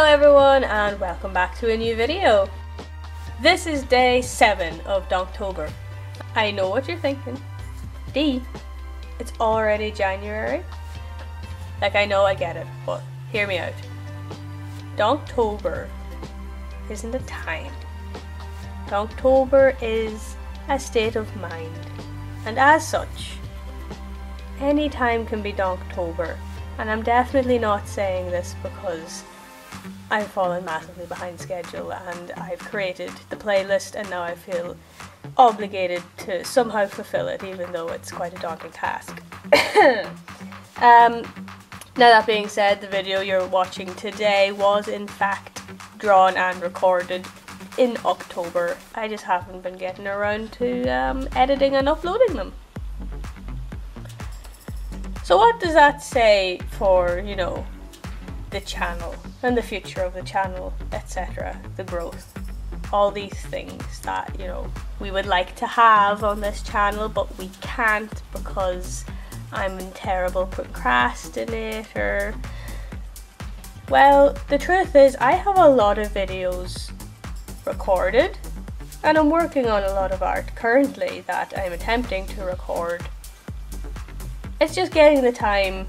Hello everyone and welcome back to a new video. This is day 7 of Donktober. I know what you're thinking. D, it's already January. Like I know I get it, but hear me out. Donktober isn't a time. Donktober is a state of mind. And as such, any time can be Donktober. And I'm definitely not saying this because I've fallen massively behind schedule and I've created the playlist and now I feel obligated to somehow fulfill it even though it's quite a daunting task. um, now that being said, the video you're watching today was in fact drawn and recorded in October. I just haven't been getting around to um, editing and uploading them. So what does that say for, you know, the channel and the future of the channel, etc., the growth, all these things that, you know, we would like to have on this channel, but we can't because I'm a terrible procrastinator. Well, the truth is, I have a lot of videos recorded, and I'm working on a lot of art currently that I'm attempting to record. It's just getting the time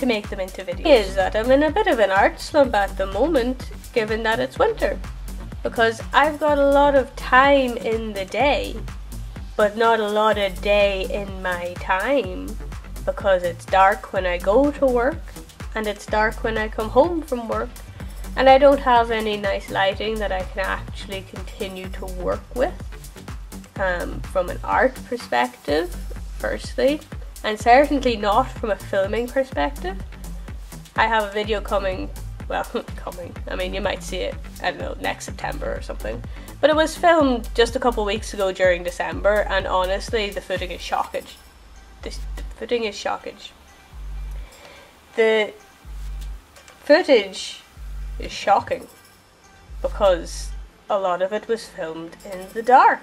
to make them into videos. Is that I'm in a bit of an art slump at the moment, given that it's winter. Because I've got a lot of time in the day, but not a lot of day in my time. Because it's dark when I go to work, and it's dark when I come home from work. And I don't have any nice lighting that I can actually continue to work with. Um, from an art perspective, firstly and certainly not from a filming perspective. I have a video coming, well, coming, I mean, you might see it, I don't know, next September or something. But it was filmed just a couple weeks ago during December, and honestly, the footing is shocking. The, the footing is shocking. The footage is shocking because a lot of it was filmed in the dark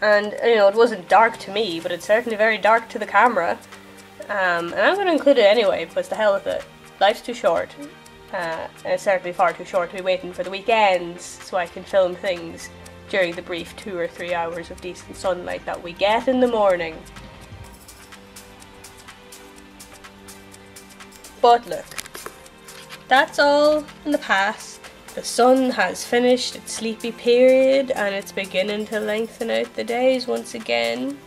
and you know it wasn't dark to me, but it's certainly very dark to the camera. Um, and I'm going to include it anyway because the hell with it. Life's too short, uh, and it's certainly far too short to be waiting for the weekends so I can film things during the brief two or three hours of decent sunlight that we get in the morning. But look, that's all in the past. The sun has finished its sleepy period and it's beginning to lengthen out the days once again.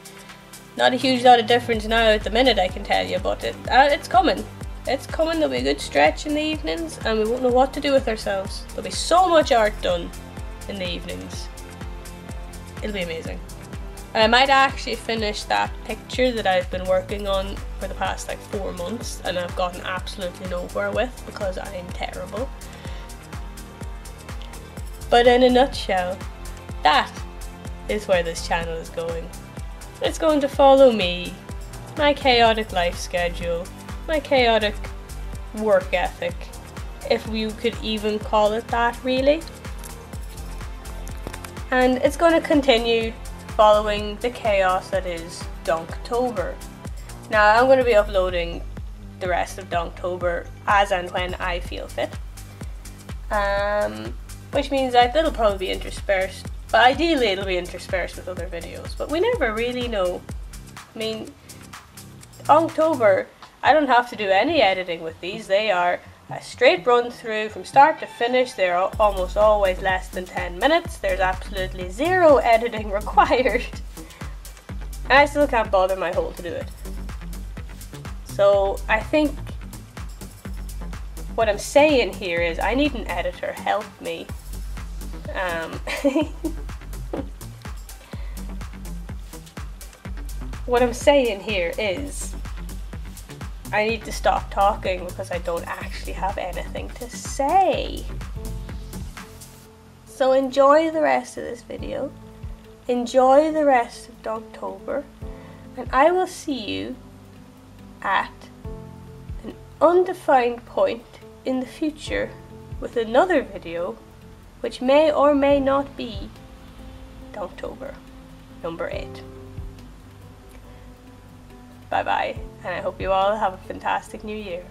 Not a huge lot of difference now at the minute, I can tell you, but it, uh, it's coming. It's coming, there'll be a good stretch in the evenings and we won't know what to do with ourselves. There'll be so much art done in the evenings. It'll be amazing. I might actually finish that picture that I've been working on for the past like four months and I've gotten absolutely nowhere with because I'm terrible. But in a nutshell, that is where this channel is going. It's going to follow me, my chaotic life schedule, my chaotic work ethic, if you could even call it that really. And it's going to continue following the chaos that is Donktober. Now I'm going to be uploading the rest of Donktober as and when I feel fit. Um, which means that it'll probably be interspersed, but ideally it'll be interspersed with other videos, but we never really know. I mean, Donktober, I don't have to do any editing with these, they are a straight run through from start to finish, they're almost always less than 10 minutes, there's absolutely zero editing required, and I still can't bother my hole to do it. So I think what I'm saying here is I need an editor. Help me um, what I'm saying here is I need to stop talking because I don't actually have anything to say. So enjoy the rest of this video. Enjoy the rest of Donktober. And I will see you at an undefined point in the future with another video which may or may not be Donktober number 8. Bye bye, and I hope you all have a fantastic new year.